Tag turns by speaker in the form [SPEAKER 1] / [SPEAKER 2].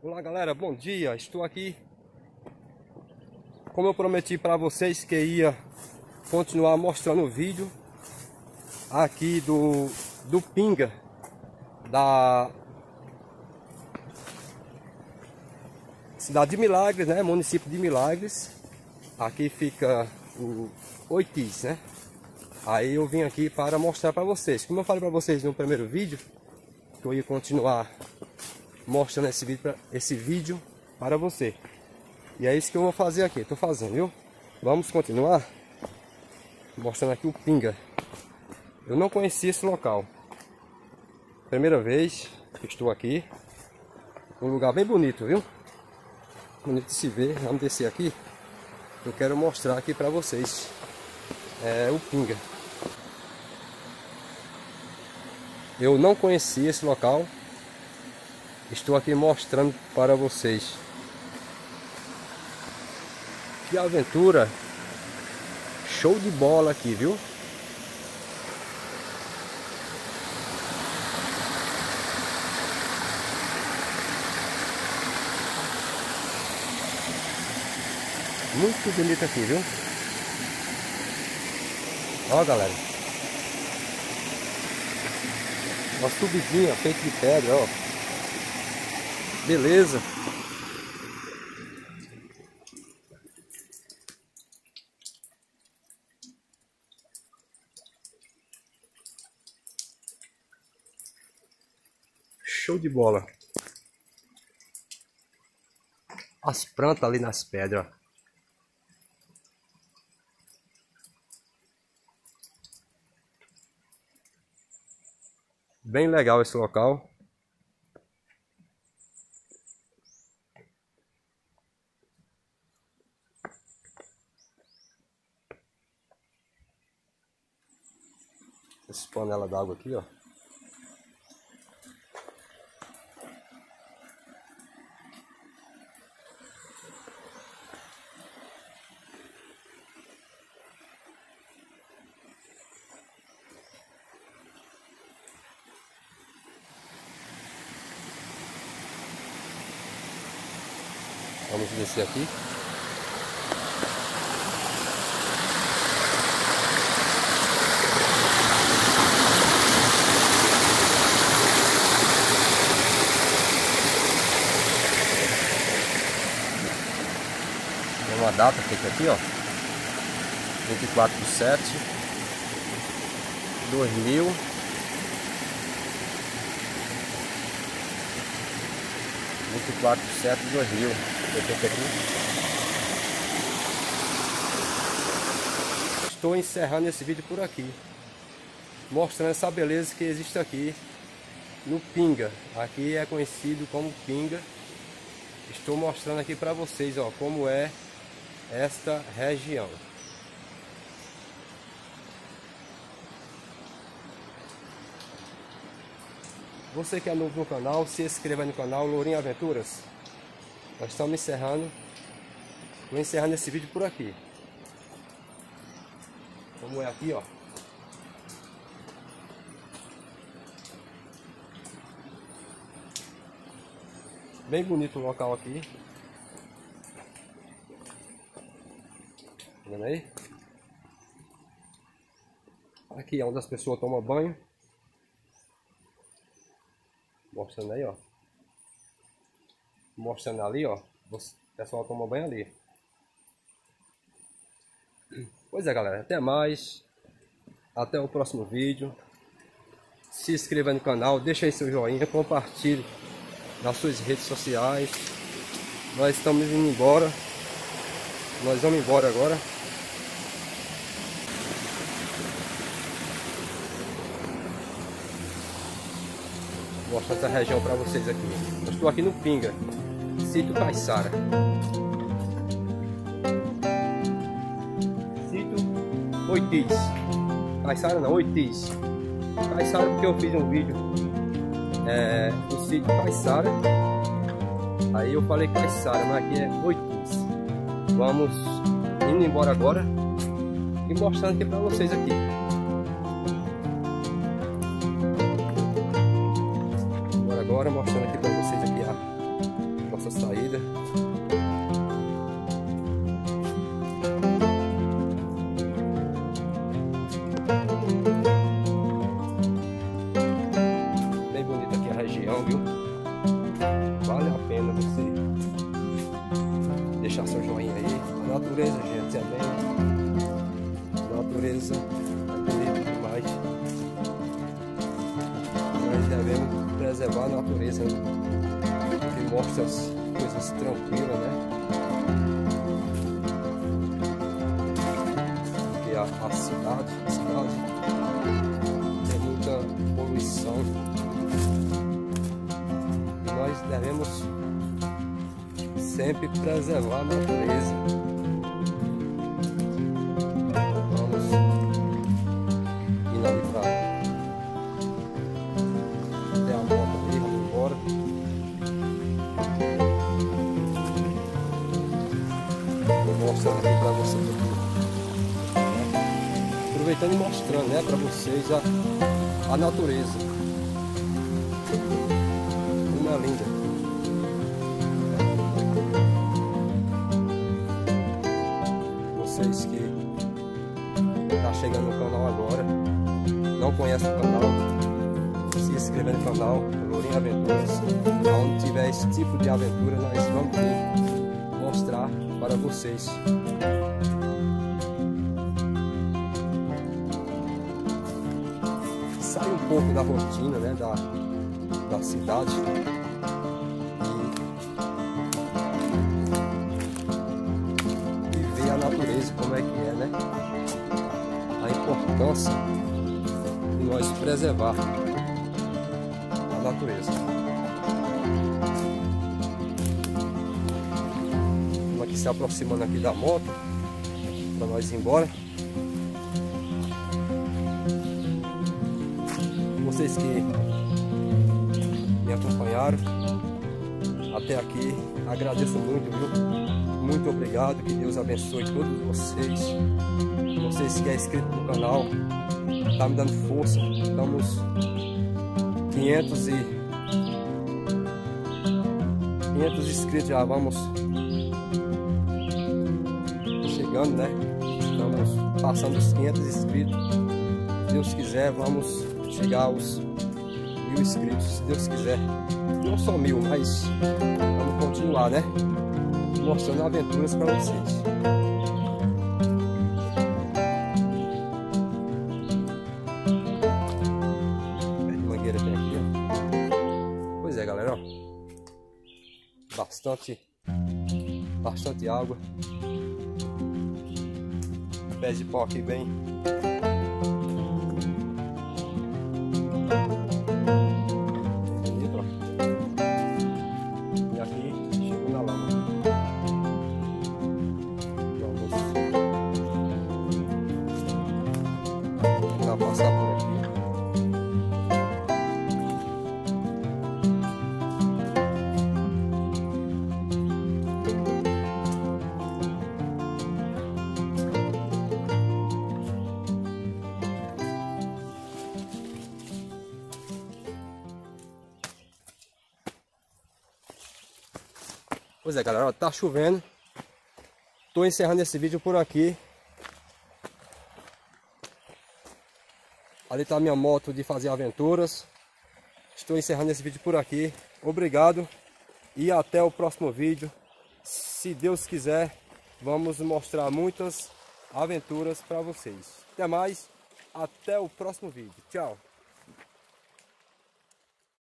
[SPEAKER 1] Olá galera, bom dia. Estou aqui como eu prometi para vocês que ia continuar mostrando o vídeo aqui do do Pinga da cidade de Milagres, né? Município de Milagres. Aqui fica o Oitis, né? Aí eu vim aqui para mostrar para vocês. Como eu falei para vocês no primeiro vídeo, que eu ia continuar mostrando esse vídeo, pra, esse vídeo para você. E é isso que eu vou fazer aqui, estou fazendo, viu? Vamos continuar mostrando aqui o Pinga. Eu não conhecia esse local. Primeira vez que estou aqui. Um lugar bem bonito, viu? Bonito de se ver. Vamos descer aqui. Eu quero mostrar aqui para vocês é, o Pinga. Eu não conhecia esse local. Estou aqui mostrando para vocês. Que aventura show de bola aqui, viu? Muito bonito aqui, viu? Ó, galera. Uma subidinha feita de pedra, ó. Beleza. Show de bola. As plantas ali nas pedras. Bem legal esse local. Essa panela d'água aqui, ó. Vamos descer aqui. uma data feita aqui, ó. 24 de 7 2000 24 de 7 de 2000 feito aqui. Estou encerrando esse vídeo por aqui. Mostrando essa beleza que existe aqui No Pinga. Aqui é conhecido como Pinga. Estou mostrando aqui para vocês ó, como é esta região. Você que é novo no canal, se inscreva no canal Lourinho Aventuras. Nós estamos encerrando. Vou encerrando esse vídeo por aqui. Como é aqui, ó. Bem bonito o local aqui. Tá vendo aí? Aqui é onde as pessoas tomam banho. Mostrando aí, ó. Mostrando ali, ó. O pessoal toma banho ali. Pois é, galera. Até mais. Até o próximo vídeo. Se inscreva no canal. Deixa aí seu joinha. Compartilhe nas suas redes sociais. Nós estamos indo embora. Nós vamos embora agora. Mostrar essa região para vocês aqui. Eu estou aqui no Pinga, sítio Caixara. Sítio Oitis. Caixara não, Oitis. Caixara porque eu fiz um vídeo é, do sítio Caixara. Aí eu falei Caixara, mas aqui é Oitis. Vamos indo embora agora e mostrando aqui para vocês aqui. Natureza, gente, é bem. A natureza é demais. Nós devemos preservar a natureza, que mostra as coisas tranquilas, né? Porque a, a cidade, a cidade poluição. E nós devemos sempre preservar a natureza. Indo ali para até a moto ali, vamos embora. Vou mostrar aqui para vocês aproveitando e mostrando né, para vocês a a natureza. Como é linda. Vocês que chegando no canal agora, não conhecem o canal, se inscreva no canal Lourinho Aventuras. Onde tiver esse tipo de aventura, nós vamos mostrar para vocês. sair um pouco da rotina né, da, da cidade importância de nós preservar a natureza. Estamos aqui se aproximando aqui da moto para nós ir embora. vocês que me acompanharam até aqui. Agradeço muito, viu? Muito obrigado. Que Deus abençoe todos vocês. Vocês que é inscrito no canal, tá me dando força. Estamos 500 e 500 inscritos já vamos chegando, né? Estamos passando os 500 inscritos. Se Deus quiser, vamos chegar aos mil inscritos, se Deus quiser. Não só mil, mas vamos continuar, né? Mostrando aventuras para vocês. mangueira tem aqui, ó. Pois é, galera, ó. Bastante, bastante água. Pés de pau aqui bem passar por aqui. Pois é, galera, ó, tá chovendo. Tô encerrando esse vídeo por aqui. Ali está a minha moto de fazer aventuras. Estou encerrando esse vídeo por aqui. Obrigado e até o próximo vídeo. Se Deus quiser, vamos mostrar muitas aventuras para vocês. Até mais, até o próximo vídeo. Tchau!